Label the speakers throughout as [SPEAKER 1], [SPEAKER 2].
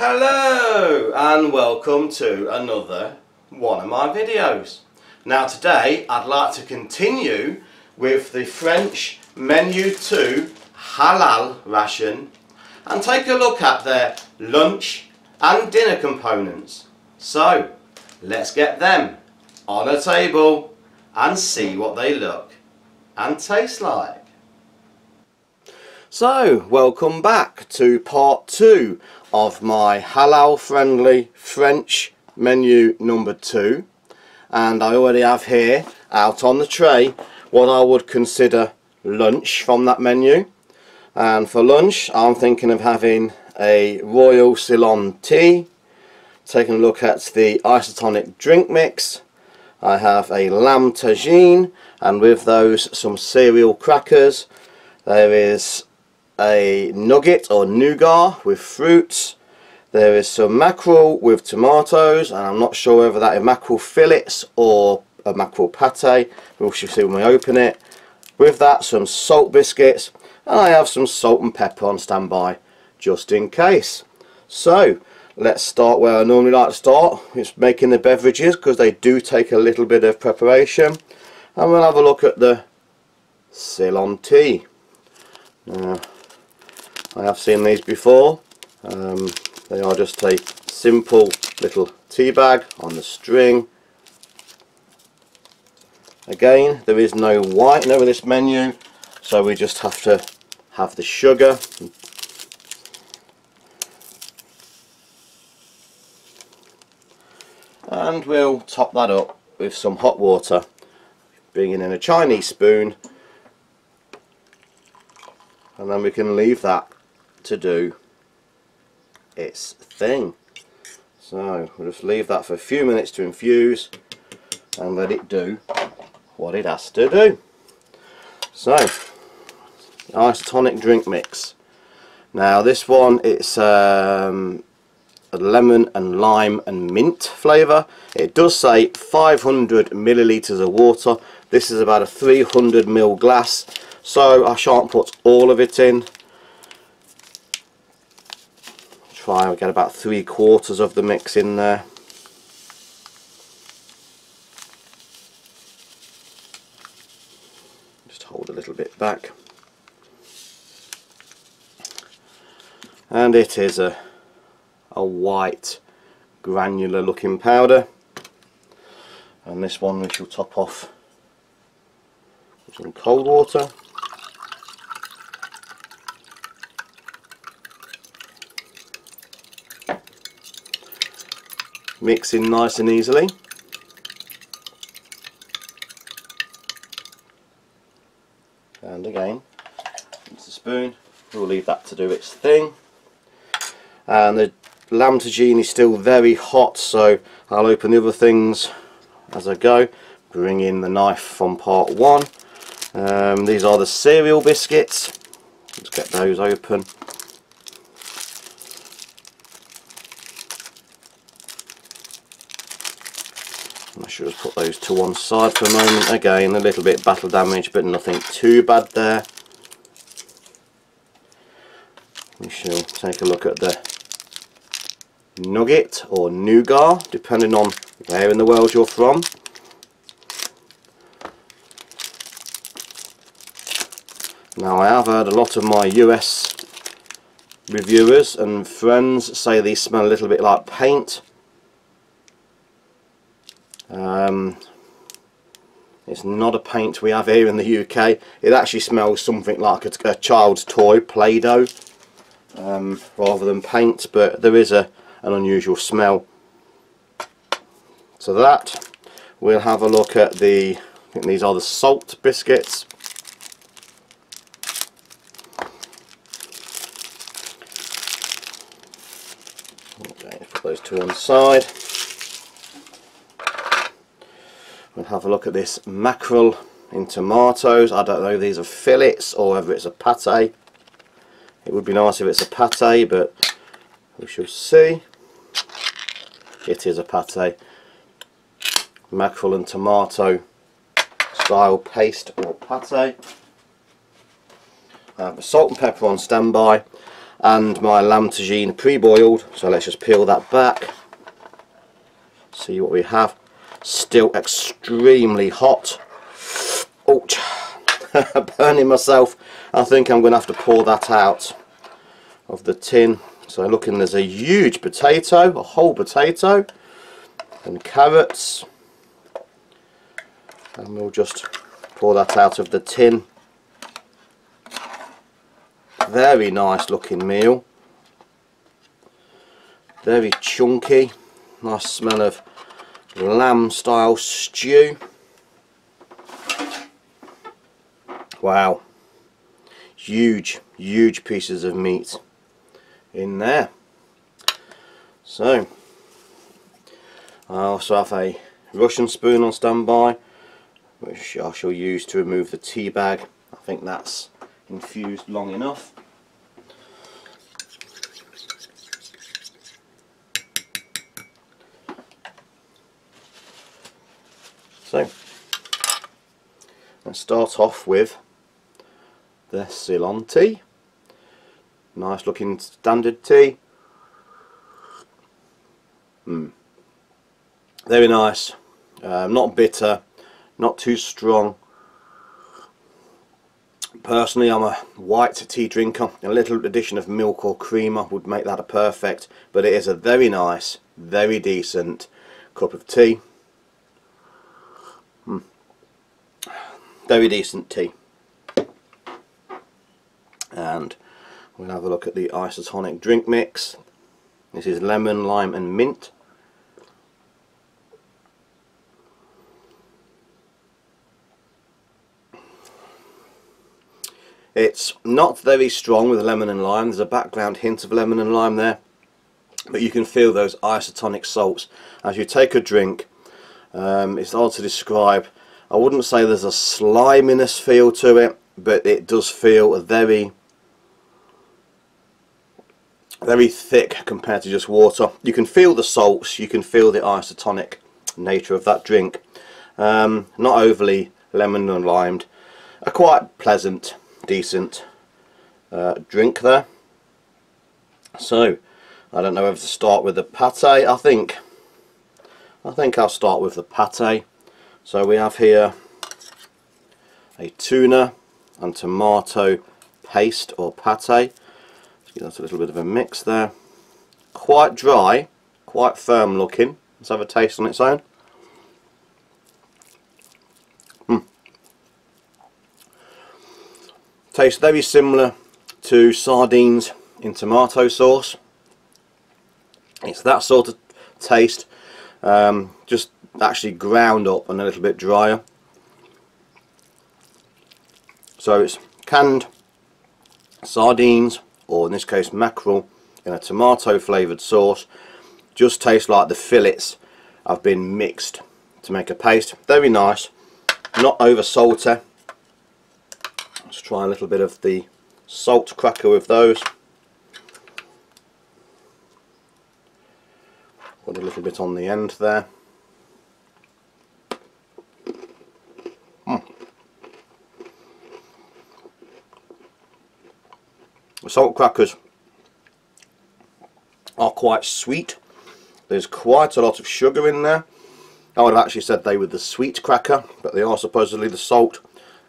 [SPEAKER 1] Hello and welcome to another one of my videos. Now today I'd like to continue with the French Menu 2 Halal ration and take a look at their lunch and dinner components. So let's get them on a table and see what they look and taste like. So welcome back to part 2 of my halal friendly French menu number 2 and I already have here out on the tray what I would consider lunch from that menu. And for lunch I'm thinking of having a Royal Ceylon tea taking a look at the isotonic drink mix. I have a lamb tagine and with those some cereal crackers. There is a nugget or nougat with fruits there is some mackerel with tomatoes and I'm not sure whether that is mackerel fillets or a mackerel pate. We'll see when we open it. With that some salt biscuits and I have some salt and pepper on standby just in case. So let's start where I normally like to start. It's making the beverages because they do take a little bit of preparation. And we'll have a look at the Ceylon tea. Now I have seen these before. Um, they are just a simple little tea bag on the string. Again there is no whitener with this menu so we just have to have the sugar. And we'll top that up with some hot water bringing in a Chinese spoon. And then we can leave that to do its thing. So we'll just leave that for a few minutes to infuse and let it do what it has to do. So isotonic drink mix. Now this one it's um, a lemon and lime and mint flavour it does say 500 milliliters of water. This is about a 300 ml glass. So I shan't put all of it in and get about three quarters of the mix in there. Just hold a little bit back. And it is a a white granular looking powder. And this one we shall top off with some cold water mix in nice and easily. And again it's a spoon. We'll leave that to do its thing. And the lamb is still very hot so I'll open the other things as I go. Bring in the knife from part one. Um, these are the cereal biscuits. Let's get those open I should have put those to one side for a moment. Again a little bit battle damage but nothing too bad there. We shall take a look at the nugget or nougat depending on where in the world you're from. Now I have heard a lot of my US reviewers and friends say these smell a little bit like paint um, it's not a paint we have here in the UK. It actually smells something like a, a child's toy, Play-Doh, um, rather than paint, but there is a, an unusual smell. So that, we'll have a look at the, I think these are the salt biscuits. Okay, put those two on the side. We'll have a look at this mackerel in tomatoes. I don't know these are fillets or whether it's a pate. It would be nice if it's a pate, but we shall see. It is a pate. Mackerel and tomato style paste or pate. I have salt and pepper on standby and my lamb tagine pre-boiled so let's just peel that back see what we have still extremely hot. Ouch. Burning myself. I think I'm gonna have to pour that out of the tin. So looking there's a huge potato a whole potato and carrots. And we'll just pour that out of the tin. Very nice looking meal. Very chunky. Nice smell of lamb style stew. Wow. Huge huge pieces of meat in there. So I also have a Russian spoon on standby which I shall use to remove the tea bag. I think that's infused long enough So, let's start off with the Ceylon tea. Nice looking standard tea. Mm. Very nice. Um, not bitter, not too strong. Personally, I'm a white tea drinker. A little addition of milk or creamer would make that a perfect, but it is a very nice, very decent cup of tea. Very decent tea. And we'll have a look at the isotonic drink mix. This is lemon, lime and mint. It's not very strong with lemon and lime. There's a background hint of lemon and lime there but you can feel those isotonic salts. As you take a drink um, it's hard to describe I wouldn't say there's a sliminess feel to it but it does feel very very thick compared to just water. You can feel the salts you can feel the isotonic nature of that drink. Um, not overly lemon and limed. A quite pleasant decent uh, drink there. So I don't know whether to start with the pate I think I think I'll start with the pate so we have here a tuna and tomato paste or pate. Give that a little bit of a mix there. Quite dry, quite firm looking. Let's have a taste on its own. Mm. Tastes very similar to sardines in tomato sauce. It's that sort of taste, um, just actually ground up and a little bit drier. So it's canned sardines or in this case mackerel in a tomato flavoured sauce. Just tastes like the fillets have been mixed to make a paste. Very nice. Not over salty. Let's try a little bit of the salt cracker with those. Put a little bit on the end there salt crackers are quite sweet. There's quite a lot of sugar in there. I would have actually said they were the sweet cracker, but they are supposedly the salt.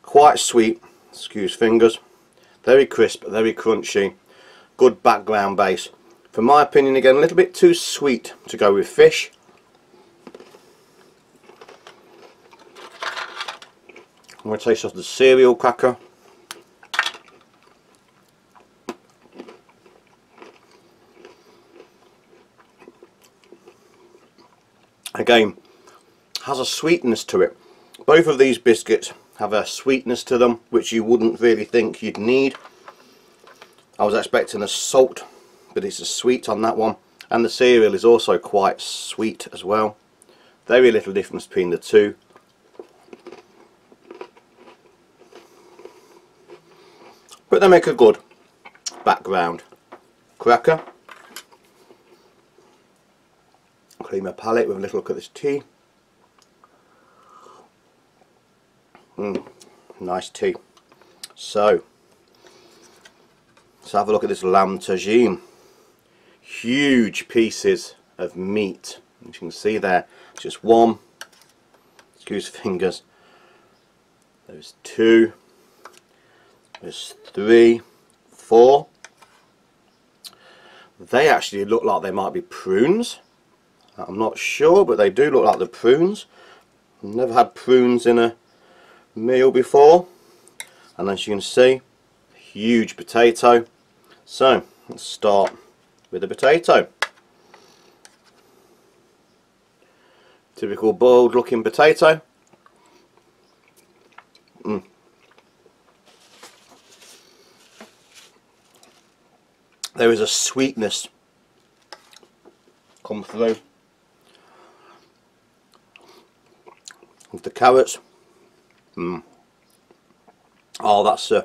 [SPEAKER 1] Quite sweet, excuse fingers. Very crisp, very crunchy. Good background base. For my opinion, again, a little bit too sweet to go with fish. I'm going to taste off the cereal cracker. Again has a sweetness to it. Both of these biscuits have a sweetness to them which you wouldn't really think you'd need. I was expecting a salt but it's a sweet on that one. And the cereal is also quite sweet as well. Very little difference between the two. But they make a good background cracker clean my palate with a little look at this tea. Mm, nice tea. So, let's have a look at this lamb tagine. Huge pieces of meat. As you can see there just one. Excuse fingers. There's two. There's three. Four. They actually look like they might be prunes I'm not sure but they do look like the prunes. I've never had prunes in a meal before. And as you can see huge potato. So let's start with the potato. Typical boiled looking potato. Mm. there is a sweetness come through with the carrots mm. oh that's uh,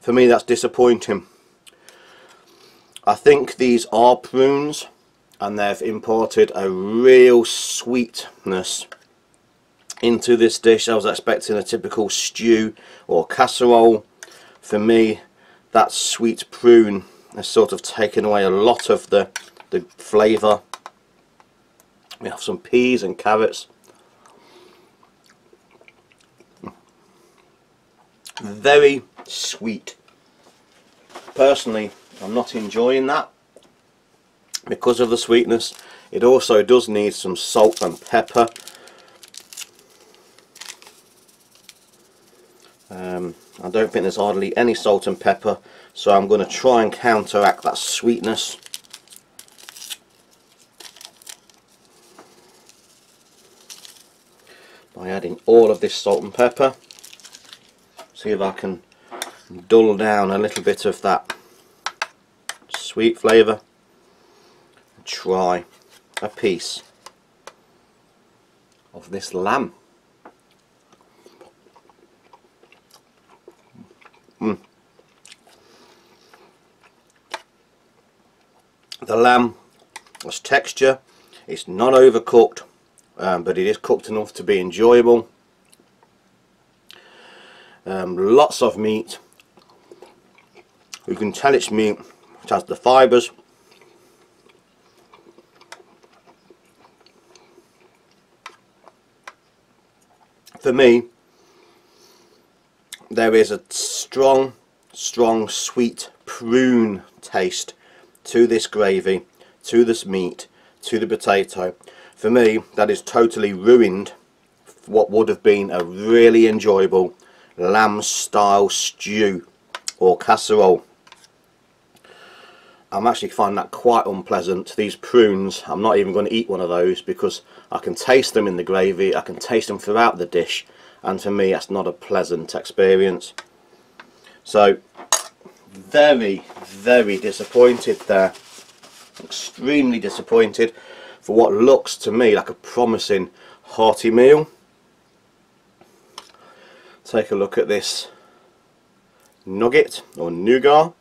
[SPEAKER 1] for me that's disappointing I think these are prunes and they've imported a real sweetness into this dish. I was expecting a typical stew or casserole. For me that sweet prune has sort of taken away a lot of the, the flavour. We have some peas and carrots. Very sweet. Personally I'm not enjoying that. Because of the sweetness it also does need some salt and pepper. Um, I don't think there's hardly any salt and pepper so I'm going to try and counteract that sweetness. By adding all of this salt and pepper see if I can dull down a little bit of that sweet flavour. Try a piece of this lamb. Mm. the lamb has texture. It's not overcooked um, but it is cooked enough to be enjoyable um, lots of meat. You can tell it's meat which has the fibres for me there is a strong strong sweet prune taste to this gravy to this meat to the potato. For me that is totally ruined what would have been a really enjoyable lamb style stew or casserole I'm actually finding that quite unpleasant. These prunes, I'm not even going to eat one of those because I can taste them in the gravy, I can taste them throughout the dish and for me that's not a pleasant experience. So very, very disappointed there. Extremely disappointed for what looks to me like a promising hearty meal. Take a look at this nugget or nougat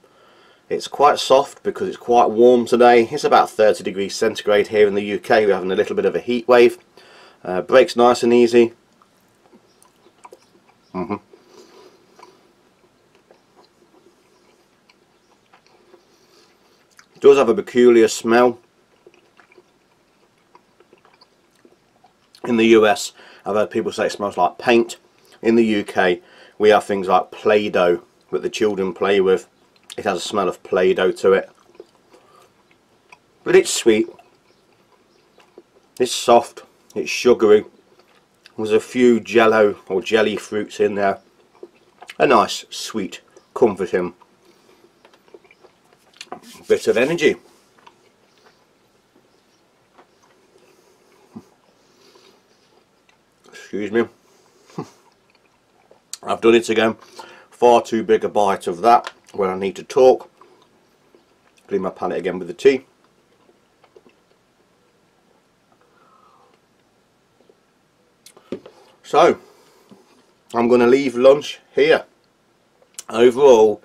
[SPEAKER 1] it's quite soft because it's quite warm today. It's about 30 degrees centigrade here in the UK. We're having a little bit of a heat wave. Uh, breaks nice and easy. Mm -hmm. Does have a peculiar smell. In the US, I've heard people say it smells like paint. In the UK, we have things like Play-Doh that the children play with it has a smell of Play-Doh to it. But it's sweet. It's soft. It's sugary. There's a few jello or jelly fruits in there. A nice, sweet, comforting bit of energy. Excuse me. I've done it again. Far too big a bite of that when I need to talk. Clean my palate again with the tea. So, I'm going to leave lunch here. Overall,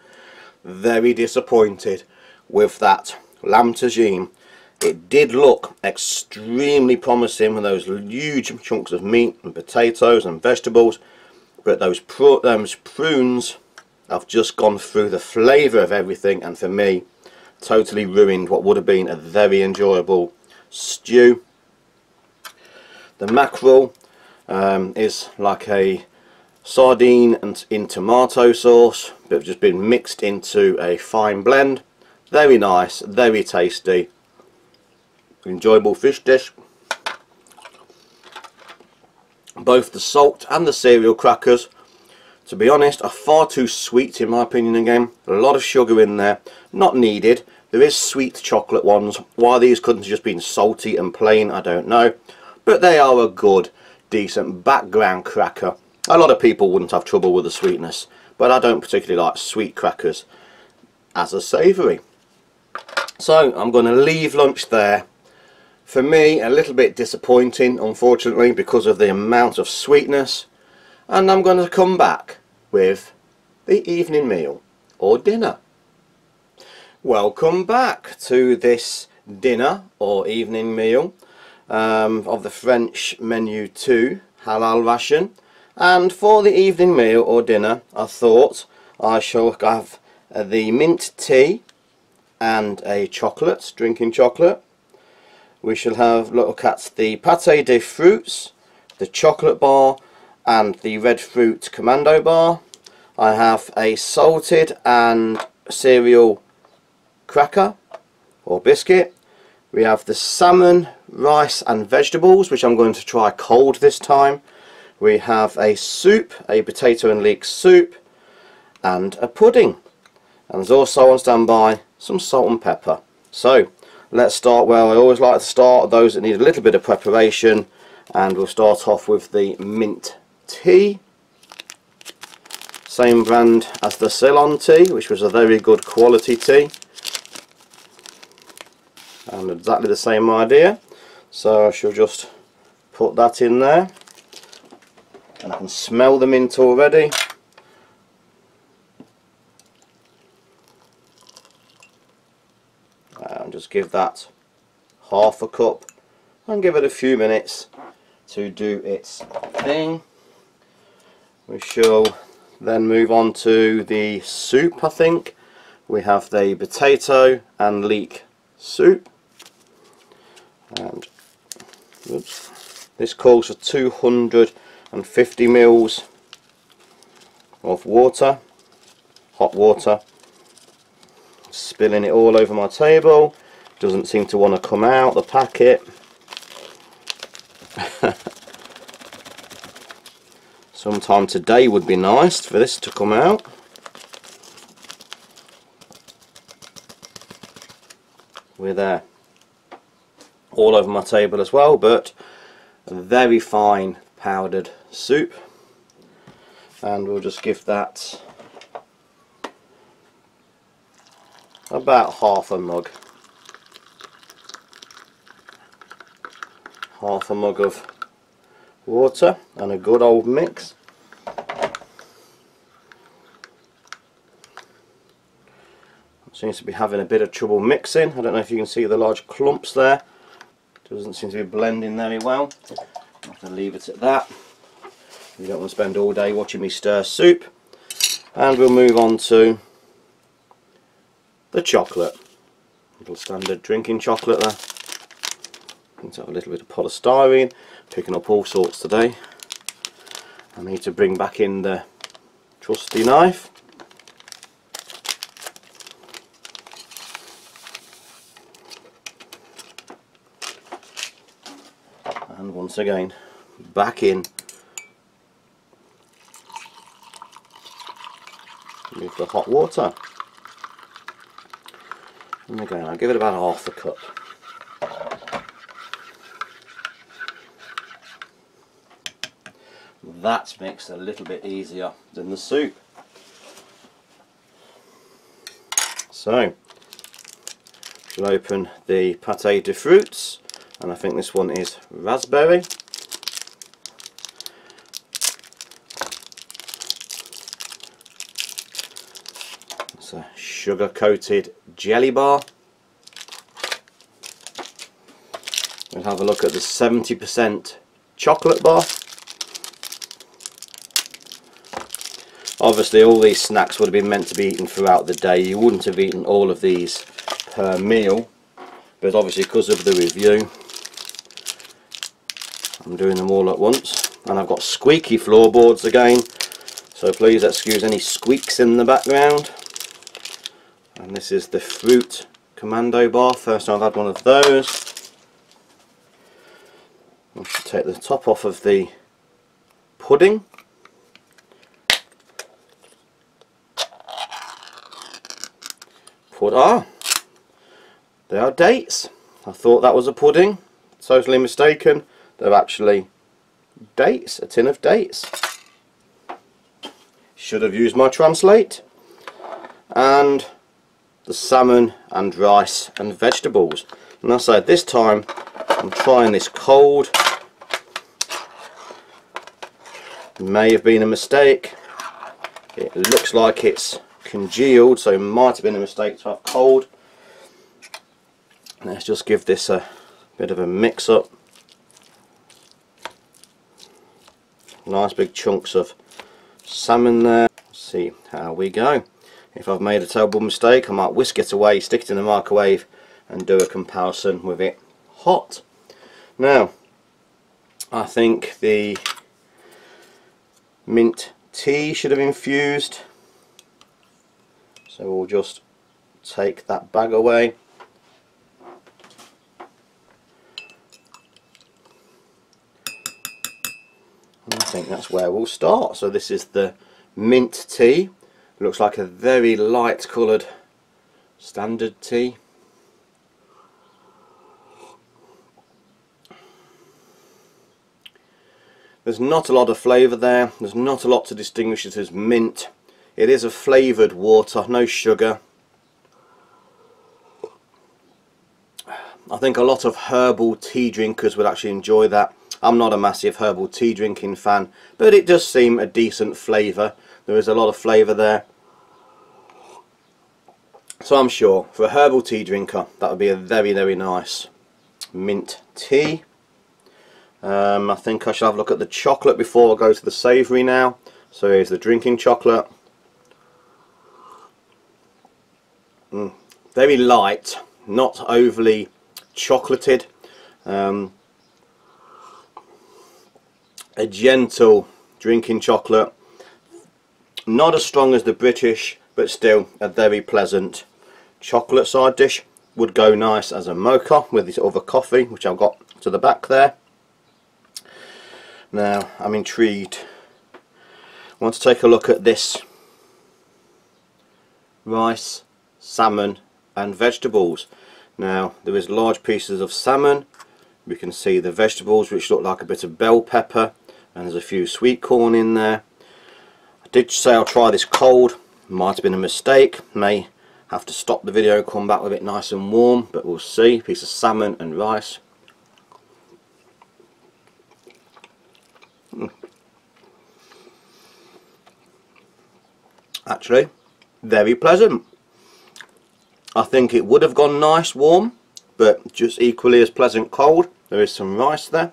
[SPEAKER 1] very disappointed with that lamb tagine. It did look extremely promising with those huge chunks of meat and potatoes and vegetables, but those, those prunes I've just gone through the flavour of everything and for me totally ruined what would have been a very enjoyable stew. The mackerel um, is like a sardine and in tomato sauce but just been mixed into a fine blend. Very nice, very tasty, enjoyable fish dish. Both the salt and the cereal crackers to be honest are far too sweet in my opinion again. A lot of sugar in there, not needed. There is sweet chocolate ones. Why these couldn't have just been salty and plain I don't know. But they are a good decent background cracker. A lot of people wouldn't have trouble with the sweetness but I don't particularly like sweet crackers as a savoury. So I'm going to leave lunch there. For me a little bit disappointing unfortunately because of the amount of sweetness and I'm going to come back with the evening meal or dinner. Welcome back to this dinner or evening meal um, of the French menu 2 halal ration and for the evening meal or dinner I thought I shall have the mint tea and a chocolate, drinking chocolate. We shall have look at the pate de fruits, the chocolate bar and the red fruit commando bar. I have a salted and cereal cracker or biscuit. We have the salmon, rice and vegetables which I'm going to try cold this time we have a soup, a potato and leek soup, and a pudding. And there's also on standby some salt and pepper. So let's start where I always like to start, those that need a little bit of preparation. And we'll start off with the mint tea. Same brand as the Ceylon tea, which was a very good quality tea. And exactly the same idea. So I shall just put that in there and I can smell the mint already and just give that half a cup and give it a few minutes to do its thing. We shall then move on to the soup I think. We have the potato and leek soup. And oops, this calls for 200 and 50 mils of water hot water spilling it all over my table. Doesn't seem to want to come out the packet. Sometime today would be nice for this to come out. We're there. All over my table as well but very fine powdered soup. And we'll just give that about half a mug. Half a mug of water and a good old mix. Seems to be having a bit of trouble mixing. I don't know if you can see the large clumps there. Doesn't seem to be blending very well. I'll have to leave it at that. You don't want to spend all day watching me stir soup. And we'll move on to the chocolate. Little standard drinking chocolate there. Let's have a little bit of polystyrene. Picking up all sorts today. I need to bring back in the trusty knife. And once again back in. With the hot water. And again, I'll give it about half a cup. That's mixed a little bit easier than the soup. So, we'll open the pate de fruits, and I think this one is raspberry. Sugar coated jelly bar. We'll have a look at the 70% chocolate bar. obviously all these snacks would have been meant to be eaten throughout the day you wouldn't have eaten all of these per meal but obviously because of the review I'm doing them all at once and I've got squeaky floorboards again so please excuse any squeaks in the background and this is the fruit commando bar. First time I've had one of those. I should take the top off of the pudding. Put ah they are dates. I thought that was a pudding. Totally mistaken. They're actually dates a tin of dates. Should have used my translate. And the salmon and rice and vegetables. And I said this time I'm trying this cold. May have been a mistake. It looks like it's congealed so it might have been a mistake to have cold. Let's just give this a bit of a mix up. Nice big chunks of salmon there. Let's see how we go if I've made a terrible mistake I might whisk it away stick it in the microwave and do a comparison with it. Hot. Now I think the mint tea should have infused so we'll just take that bag away. I think that's where we'll start. So this is the mint tea looks like a very light coloured standard tea There's not a lot of flavour there, there's not a lot to distinguish it as mint. It is a flavoured water, no sugar. I think a lot of herbal tea drinkers would actually enjoy that. I'm not a massive herbal tea drinking fan, but it does seem a decent flavour. There is a lot of flavour there. So I'm sure, for a herbal tea drinker, that would be a very, very nice mint tea. Um, I think I shall have a look at the chocolate before I go to the savoury now. So here's the drinking chocolate. Mm, very light, not overly chocolated. Um, a gentle drinking chocolate. Not as strong as the British, but still a very pleasant chocolate side dish. Would go nice as a mocha with this other coffee, which I've got to the back there. Now I'm intrigued. I want to take a look at this rice, salmon and vegetables. Now there is large pieces of salmon. We can see the vegetables which look like a bit of bell pepper and there's a few sweet corn in there. I did say I'll try this cold. Might have been a mistake. May have to stop the video and come back with it nice and warm but we'll see. Piece of salmon and rice. Hmm. actually very pleasant I think it would have gone nice warm but just equally as pleasant cold there is some rice there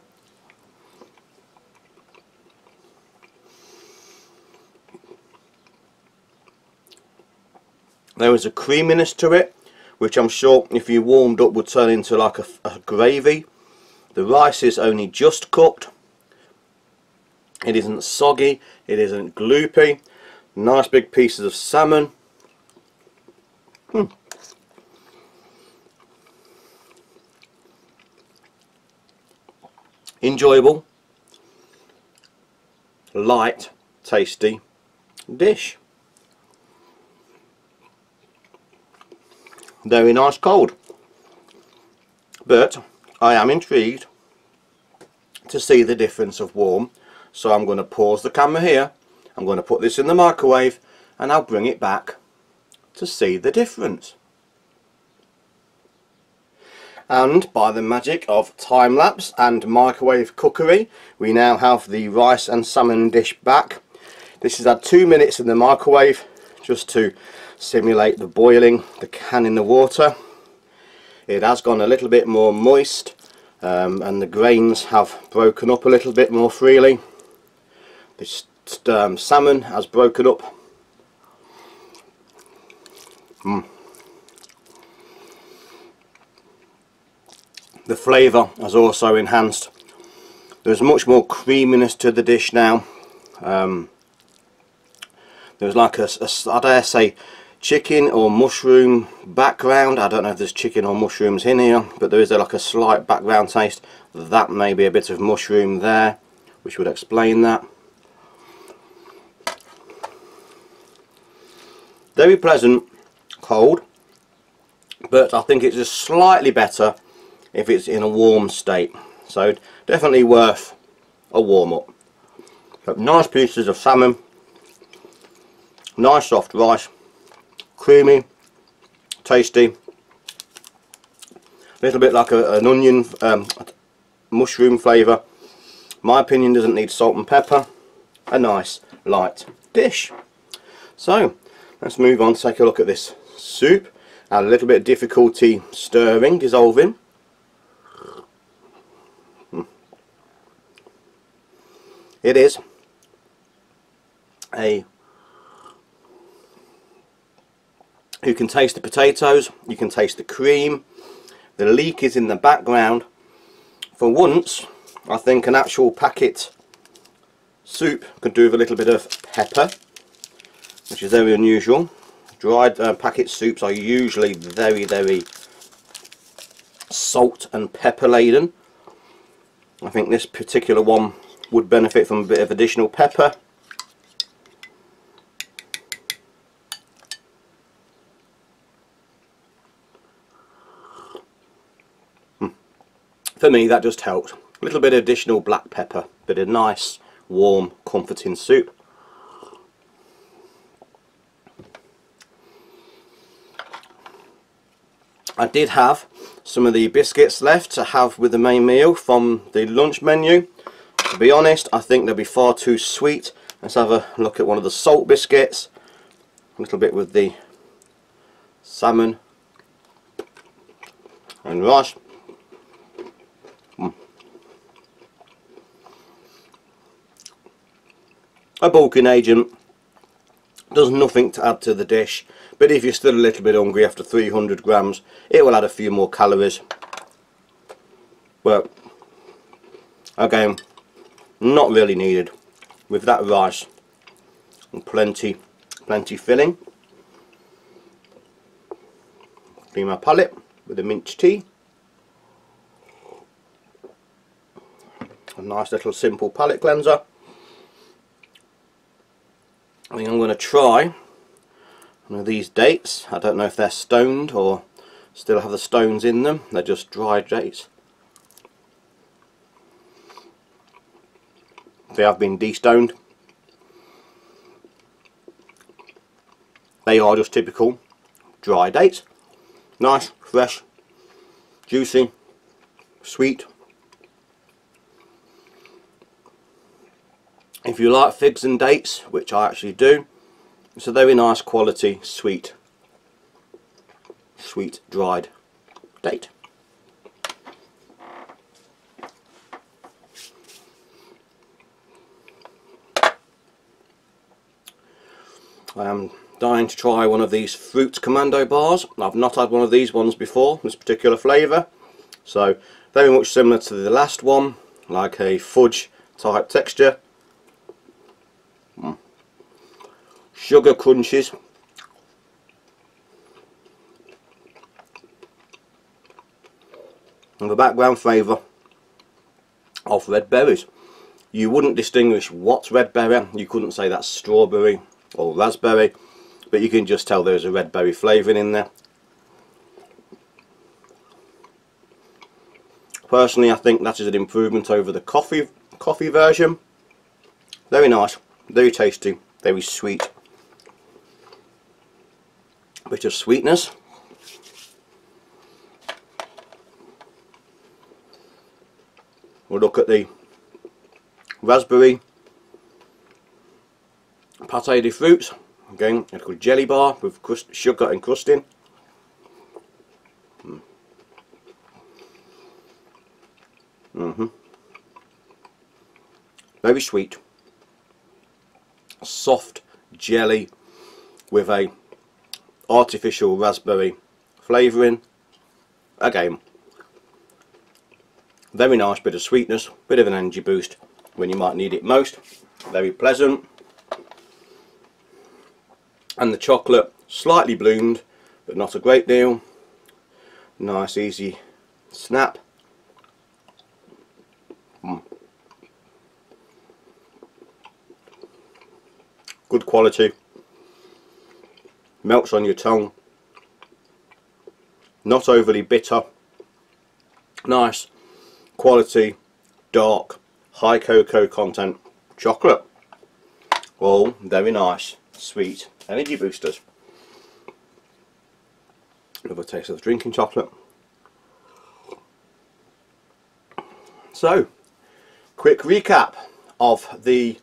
[SPEAKER 1] there is a creaminess to it which I'm sure if you warmed up would turn into like a, a gravy the rice is only just cooked it isn't soggy it isn't gloopy Nice big pieces of salmon. Hmm. Enjoyable, light, tasty dish. Very nice cold. But I am intrigued to see the difference of warm. So I'm going to pause the camera here I'm going to put this in the microwave and I'll bring it back to see the difference. And by the magic of time-lapse and microwave cookery, we now have the rice and salmon dish back. This has had two minutes in the microwave just to simulate the boiling, the can in the water. It has gone a little bit more moist um, and the grains have broken up a little bit more freely. This um, salmon has broken up Mm. The flavour has also enhanced. There's much more creaminess to the dish now. Um, there's like a, a, I dare say, chicken or mushroom background. I don't know if there's chicken or mushrooms in here, but there is a, like a slight background taste. That may be a bit of mushroom there, which would explain that. Very pleasant, cold, but I think it's just slightly better if it's in a warm state. So definitely worth a warm up. But nice pieces of salmon, nice soft rice, creamy, tasty, a little bit like a, an onion um, mushroom flavour. My opinion doesn't need salt and pepper. A nice light dish. So let's move on to take a look at this soup. Had a little bit of difficulty stirring, dissolving. Hmm. It is a you can taste the potatoes, you can taste the cream, the leek is in the background. For once, I think an actual packet soup could do with a little bit of pepper, which is very unusual. Dried uh, packet soups are usually very, very salt and pepper laden. I think this particular one would benefit from a bit of additional pepper for me that just helped. A little bit of additional black pepper, but a nice, warm, comforting soup. I did have some of the biscuits left to have with the main meal from the lunch menu. To be honest, I think they'll be far too sweet. Let's have a look at one of the salt biscuits. A little bit with the salmon and rice. A bulking agent does nothing to add to the dish but if you're still a little bit hungry after 300 grams it will add a few more calories. But again not really needed. With that rice and plenty plenty filling clean my palate with a mint tea. A nice little simple palate cleanser I think I'm going to try one of these dates. I don't know if they're stoned or still have the stones in them. They're just dried dates. They have been destoned. They are just typical dry dates. Nice, fresh, juicy, sweet, if you like figs and dates which I actually do it's a very nice quality sweet sweet dried date. I am dying to try one of these fruit commando bars. I've not had one of these ones before this particular flavour. So very much similar to the last one like a fudge type texture sugar crunches and the background flavour of red berries. You wouldn't distinguish what's red berry, you couldn't say that's strawberry or raspberry, but you can just tell there's a red berry flavouring in there. Personally I think that is an improvement over the coffee coffee version. Very nice, very tasty, very sweet bit of sweetness. We'll look at the raspberry pate de fruits. Again, it's called jelly bar with crust, sugar encrusting. Mm. Mm -hmm. Very sweet. Soft jelly with a artificial raspberry flavouring. Again, very nice bit of sweetness, bit of an energy boost when you might need it most. Very pleasant. And the chocolate, slightly bloomed, but not a great deal. Nice easy snap. Mm. Good quality. Melts on your tongue. Not overly bitter. Nice quality, dark, high cocoa content chocolate. All very nice, sweet energy boosters. Another taste of the drinking chocolate. So, quick recap of the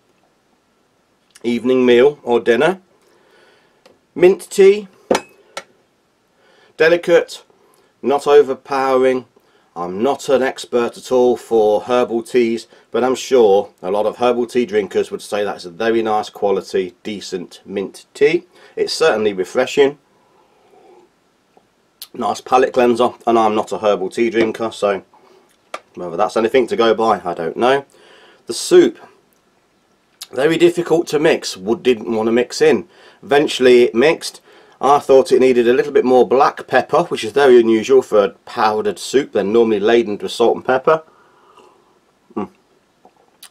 [SPEAKER 1] evening meal or dinner. Mint tea, delicate, not overpowering. I'm not an expert at all for herbal teas, but I'm sure a lot of herbal tea drinkers would say that's a very nice quality, decent mint tea. It's certainly refreshing. Nice palate cleanser, and I'm not a herbal tea drinker, so whether that's anything to go by, I don't know. The soup, very difficult to mix, Wood didn't want to mix in. Eventually it mixed. I thought it needed a little bit more black pepper, which is very unusual for a powdered soup. They're normally laden with salt and pepper. Mm.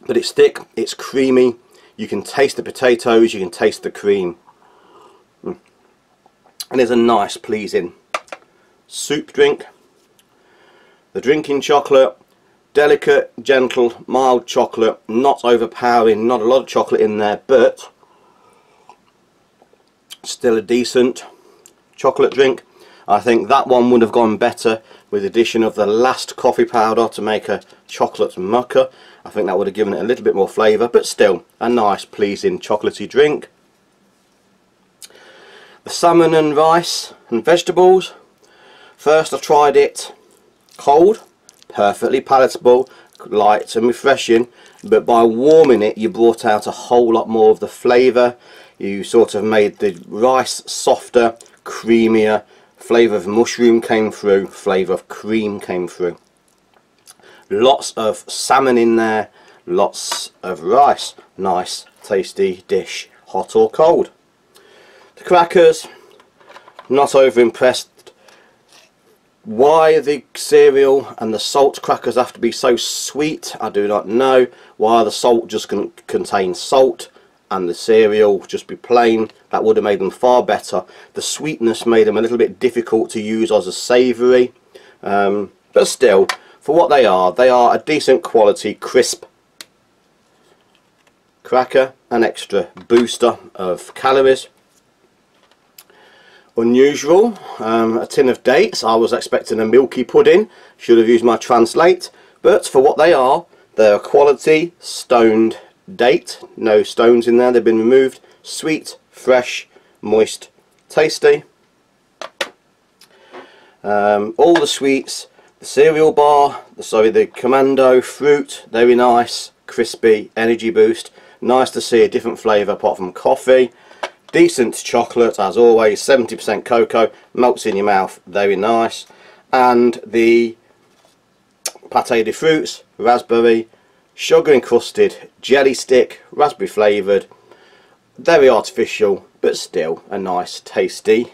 [SPEAKER 1] But it's thick, it's creamy. You can taste the potatoes, you can taste the cream. Mm. And it's a nice, pleasing soup drink. The drinking chocolate, delicate, gentle, mild chocolate, not overpowering, not a lot of chocolate in there, but still a decent chocolate drink. I think that one would have gone better with addition of the last coffee powder to make a chocolate mocha. I think that would have given it a little bit more flavour, but still a nice, pleasing chocolatey drink. The salmon and rice and vegetables. First I tried it cold, perfectly palatable, light and refreshing, but by warming it you brought out a whole lot more of the flavour. You sort of made the rice softer, creamier, flavour of mushroom came through, flavour of cream came through. Lots of salmon in there, lots of rice. Nice, tasty dish, hot or cold. The crackers, not over impressed why the cereal and the salt crackers have to be so sweet, I do not know. Why the salt just can contain salt and the cereal just be plain, that would have made them far better. The sweetness made them a little bit difficult to use as a savoury. Um, but still, for what they are, they are a decent quality, crisp cracker, an extra booster of calories unusual. Um, a tin of dates. I was expecting a milky pudding. Should have used my translate. But for what they are, they're quality stoned date. No stones in there. They've been removed. Sweet, fresh, moist, tasty. Um, all the sweets. The cereal bar. The, sorry, the commando fruit. Very nice. Crispy. Energy boost. Nice to see a different flavour apart from coffee. Decent chocolate, as always, 70% cocoa, melts in your mouth, very nice. And the pate de fruits, raspberry, sugar encrusted, jelly stick, raspberry flavoured, very artificial, but still a nice, tasty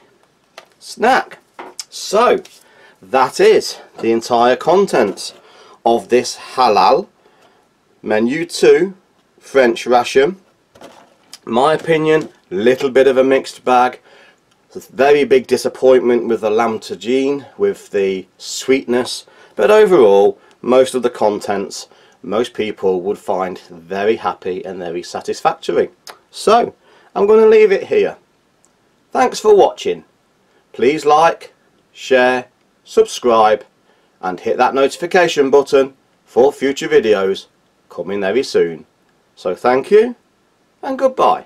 [SPEAKER 1] snack. So, that is the entire contents of this halal menu 2 French ration. My opinion, little bit of a mixed bag. Very big disappointment with the lamb tagine with the sweetness. But overall most of the contents most people would find very happy and very satisfactory. So I'm going to leave it here. Thanks for watching. Please like share subscribe and hit that notification button for future videos coming very soon. So thank you and goodbye